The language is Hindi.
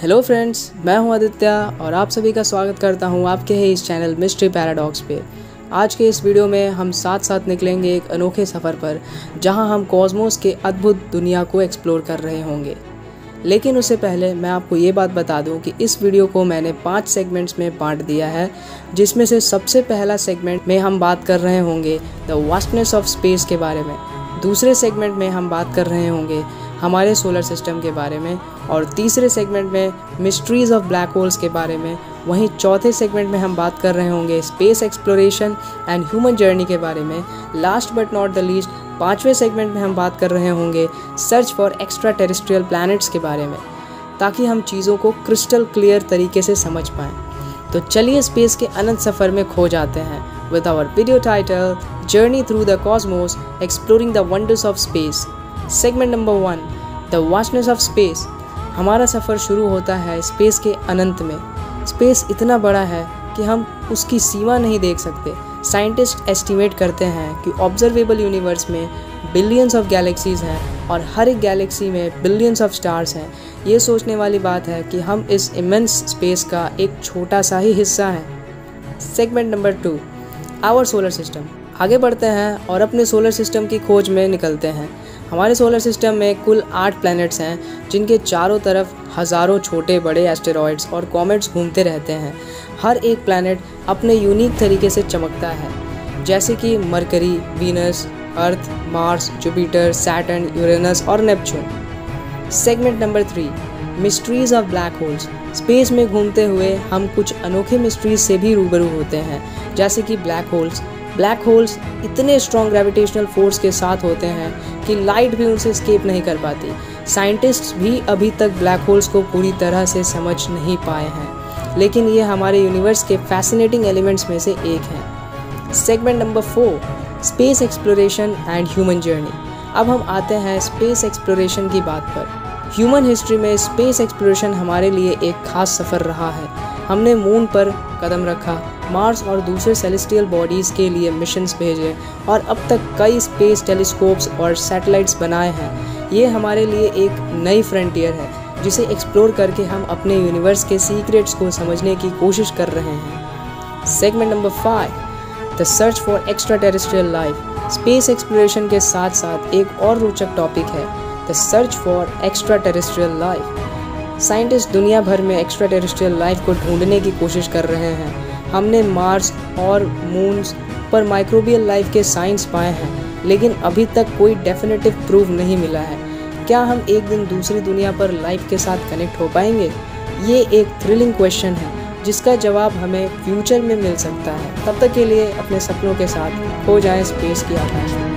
हेलो फ्रेंड्स मैं हूँ आदित्य और आप सभी का स्वागत करता हूँ आपके ही इस चैनल मिस्ट्री पैराडॉक्स पे। आज के इस वीडियो में हम साथ साथ निकलेंगे एक अनोखे सफ़र पर, जहाँ हम कॉस्मोस के अद्भुत दुनिया को एक्सप्लोर कर रहे होंगे। लेकिन उससे पहले मैं आपको ये बात बता दूँ कि इस वीडियो को मैंने पाँच सेगमेंट्स में बांट दिया है, जिसमें से सबसे पहला सेगमेंट में हम बात कर रहे होंगे द वास्टनेस ऑफ़ स्पेस के बारे में। दूसरे सेगमेंट में हम बात कर रहे होंगे हमारे सोलर सिस्टम के बारे में और तीसरे सेगमेंट में मिस्ट्रीज़ ऑफ़ ब्लैक होल्स के बारे में, वहीं चौथे सेगमेंट में हम बात कर रहे होंगे space exploration and human journey के बारे में last but not the least पाँचवें सेगमेंट में हम बात कर रहे होंगे search for extra terrestrial planets के बारे में, ताकि हम चीज़ों को क्रिस्टल क्लियर तरीके से समझ पाएँ तो चलिए स्पेस के अनंत सफ़र में खो जाते हैं with our video title, Journey Through the Cosmos, Exploring the Wonders of Space. Segment number one The Vastness of Space. हमारा सफ़र शुरू होता है स्पेस के अनंत में। स्पेस इतना बड़ा है कि हम उसकी सीमा नहीं देख सकते। साइंटिस्ट एस्टिमेट करते हैं कि ऑब्जर्वेबल यूनिवर्स में बिलियंस ऑफ़ गैलेक्सीज हैं और हर एक गैलेक्सी में बिलियंस ऑफ़ स्टार्स हैं। ये सोचने वाली बात है कि हम इस इमेंस स्पेस का एक छोटा सा ही हिस्सा हैं। Segment number two our solar system आगे बढ़ते हैं और अपने सोलर सिस्टम की खोज में निकलते हैं। हमारे सोलर सिस्टम में कुल आठ प्लैनेट्स हैं, जिनके चारों तरफ़ हज़ारों छोटे बड़े एस्टेरॉयड्स और कॉमेट्स घूमते रहते हैं। हर एक प्लैनेट अपने यूनिक तरीके से चमकता है, जैसे कि Mercury Venus Earth Mars Jupiter Saturn Uranus और Neptune segment number three mysteries of black holes space में घूमते हुए हम कुछ अनोखे मिस्ट्रीज से भी रूबरू होते हैं, जैसे कि ब्लैक होल्स ब्लैक होल्स इतने स्ट्रॉन्ग ग्रेविटेशनल फोर्स के साथ होते हैं कि लाइट भी उनसे स्केप नहीं कर पाती। साइंटिस्ट्स भी अभी तक ब्लैक होल्स को पूरी तरह से समझ नहीं पाए हैं। लेकिन ये हमारे यूनिवर्स के फैसिनेटिंग एलिमेंट्स में से एक है। Segment number four space exploration and human journey अब हम आते हैं स्पेस एक्सप्लोरेशन की बात पर। ह्यूमन हिस्ट्री में स्पेस एक्सप्लोरेशन हमारे लिए एक खास सफ़र रहा है। हमने मून पर कदम रखा। मार्स और दूसरे सेलेस्टियल बॉडीज़ के लिए मिशंस भेजे और अब तक कई स्पेस टेलीस्कोप्स और सैटेलाइट्स बनाए हैं। ये हमारे लिए एक नई फ्रंटियर है, जिसे एक्सप्लोर करके हम अपने यूनिवर्स के सीक्रेट्स को समझने की कोशिश कर रहे हैं। Segment number five the search for extraterrestrial life space exploration के साथ साथ एक और रोचक टॉपिक है the search for extraterrestrial life scientist दुनिया भर में एक्स्ट्रा टेरिस्ट्रियल लाइफ को ढूँढने की कोशिश कर रहे हैं। हमने मार्स और मून्स पर माइक्रोबियल लाइफ के साइंस पाए हैं, लेकिन अभी तक कोई डेफिनेटिव प्रूफ नहीं मिला है। क्या हम एक दिन दूसरी दुनिया पर लाइफ के साथ कनेक्ट हो पाएँगे? ये एक थ्रिलिंग क्वेश्चन है, जिसका जवाब हमें फ्यूचर में मिल सकता है। तब तक के लिए अपने सपनों के साथ हो जाए स्पेस की आकाश में